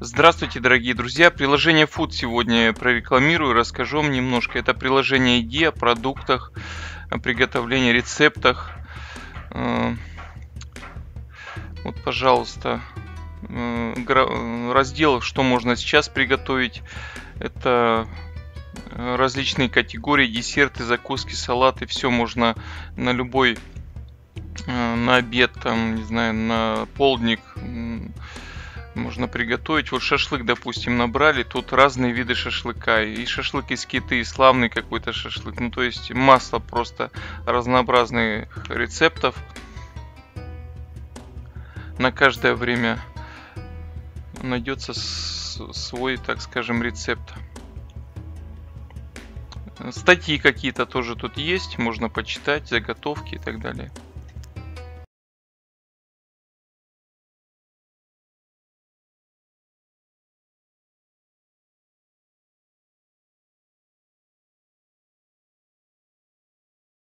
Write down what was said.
Здравствуйте, дорогие друзья! Приложение Food сегодня прорекламирую, расскажу вам немножко. Это приложение ID о продуктах, о приготовлении, рецептах. Э, вот, пожалуйста, э, раздел «Что можно сейчас приготовить». Это различные категории, десерты, закуски, салаты. Все можно на любой, э, на обед, там, не знаю, на полдник, можно приготовить. Вот шашлык, допустим, набрали, тут разные виды шашлыка. И шашлык из киты, и славный какой-то шашлык. Ну, то есть масса просто разнообразных рецептов. На каждое время найдется свой, так скажем, рецепт. Статьи какие-то тоже тут есть, можно почитать, заготовки и так далее.